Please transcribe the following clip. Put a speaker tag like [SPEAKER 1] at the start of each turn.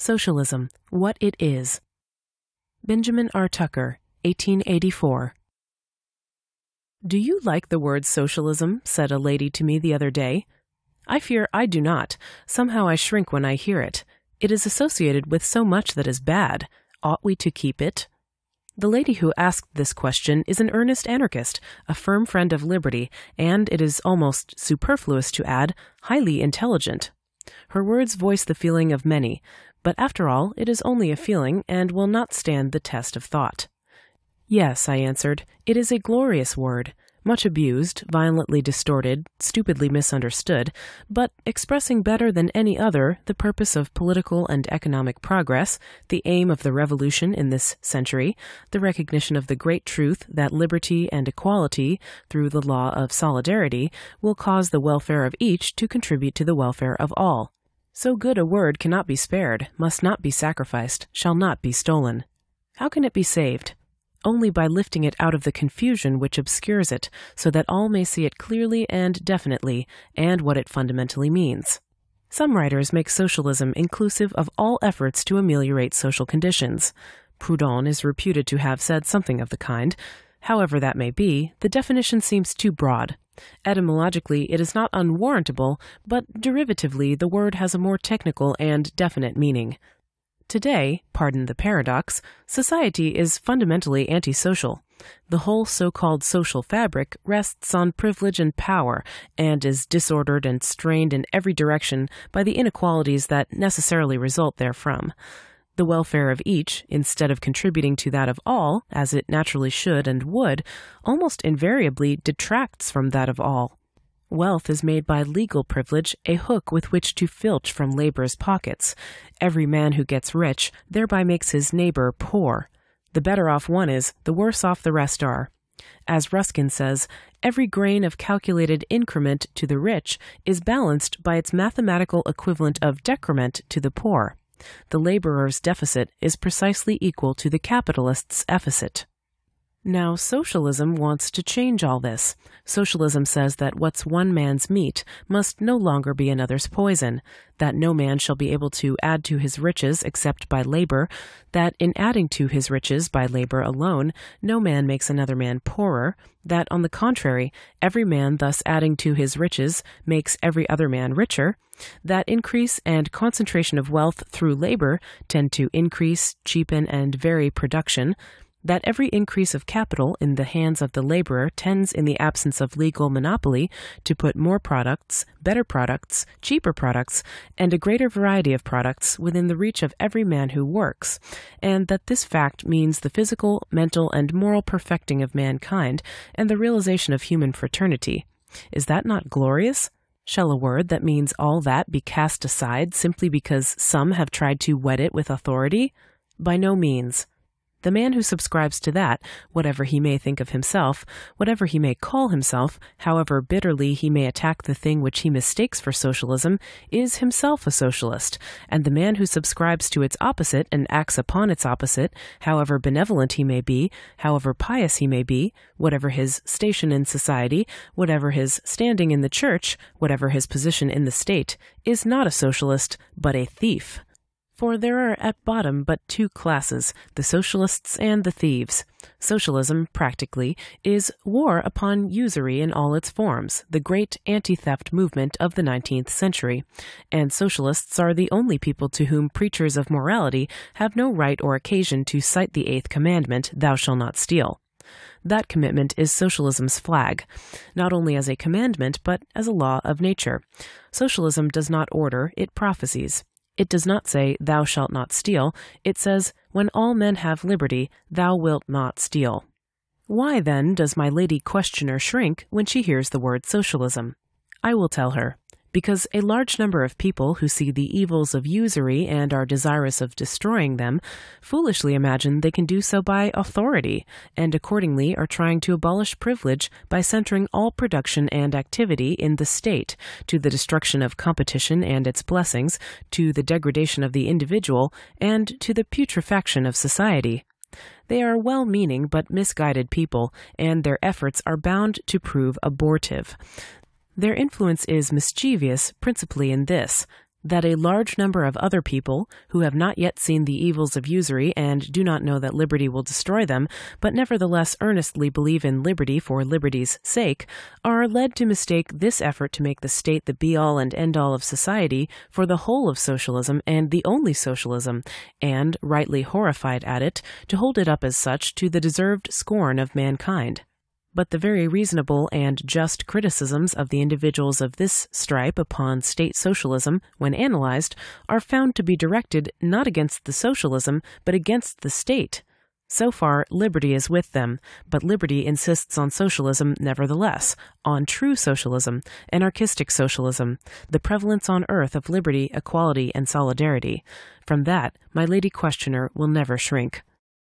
[SPEAKER 1] Socialism What It Is. Benjamin R. Tucker, 1884. Do you like the word socialism? said a lady to me the other day. I fear I do not. Somehow I shrink when I hear it. It is associated with so much that is bad. Ought we to keep it? The lady who asked this question is an earnest anarchist, a firm friend of liberty, and it is almost superfluous to add, highly intelligent. Her words voice the feeling of many, but after all, it is only a feeling and will not stand the test of thought. Yes, I answered, it is a glorious word, much abused, violently distorted, stupidly misunderstood, but expressing better than any other the purpose of political and economic progress, the aim of the revolution in this century, the recognition of the great truth that liberty and equality, through the law of solidarity, will cause the welfare of each to contribute to the welfare of all. So good a word cannot be spared, must not be sacrificed, shall not be stolen. How can it be saved? Only by lifting it out of the confusion which obscures it, so that all may see it clearly and definitely, and what it fundamentally means. Some writers make socialism inclusive of all efforts to ameliorate social conditions. Proudhon is reputed to have said something of the kind. However that may be, the definition seems too broad. Etymologically, it is not unwarrantable, but derivatively, the word has a more technical and definite meaning. Today, pardon the paradox, society is fundamentally antisocial. The whole so called social fabric rests on privilege and power, and is disordered and strained in every direction by the inequalities that necessarily result therefrom the welfare of each, instead of contributing to that of all, as it naturally should and would, almost invariably detracts from that of all. Wealth is made by legal privilege a hook with which to filch from labor's pockets. Every man who gets rich thereby makes his neighbor poor. The better off one is, the worse off the rest are. As Ruskin says, every grain of calculated increment to the rich is balanced by its mathematical equivalent of decrement to the poor. The laborer's deficit is precisely equal to the capitalist's efficit. Now, socialism wants to change all this. Socialism says that what's one man's meat must no longer be another's poison, that no man shall be able to add to his riches except by labor, that in adding to his riches by labor alone, no man makes another man poorer, that on the contrary, every man thus adding to his riches makes every other man richer, that increase and concentration of wealth through labor tend to increase, cheapen, and vary production, that every increase of capital in the hands of the laborer tends, in the absence of legal monopoly, to put more products, better products, cheaper products, and a greater variety of products within the reach of every man who works, and that this fact means the physical, mental, and moral perfecting of mankind and the realization of human fraternity. Is that not glorious? Shall a word that means all that be cast aside simply because some have tried to wet it with authority? By no means. The man who subscribes to that, whatever he may think of himself, whatever he may call himself, however bitterly he may attack the thing which he mistakes for socialism, is himself a socialist, and the man who subscribes to its opposite and acts upon its opposite, however benevolent he may be, however pious he may be, whatever his station in society, whatever his standing in the church, whatever his position in the state, is not a socialist, but a thief. For there are at bottom but two classes, the socialists and the thieves. Socialism, practically, is war upon usury in all its forms, the great anti theft movement of the 19th century. And socialists are the only people to whom preachers of morality have no right or occasion to cite the eighth commandment, Thou shalt not steal. That commitment is socialism's flag, not only as a commandment, but as a law of nature. Socialism does not order, it prophesies. It does not say, Thou shalt not steal. It says, When all men have liberty, thou wilt not steal. Why, then, does my lady questioner shrink when she hears the word socialism? I will tell her because a large number of people who see the evils of usury and are desirous of destroying them foolishly imagine they can do so by authority, and accordingly are trying to abolish privilege by centering all production and activity in the state, to the destruction of competition and its blessings, to the degradation of the individual, and to the putrefaction of society. They are well meaning but misguided people, and their efforts are bound to prove abortive. Their influence is mischievous principally in this that a large number of other people, who have not yet seen the evils of usury and do not know that liberty will destroy them, but nevertheless earnestly believe in liberty for liberty's sake, are led to mistake this effort to make the state the be all and end all of society for the whole of socialism and the only socialism, and, rightly horrified at it, to hold it up as such to the deserved scorn of mankind but the very reasonable and just criticisms of the individuals of this stripe upon state socialism, when analyzed, are found to be directed not against the socialism, but against the state. So far, liberty is with them, but liberty insists on socialism nevertheless, on true socialism, anarchistic socialism, the prevalence on earth of liberty, equality, and solidarity. From that, my lady questioner will never shrink.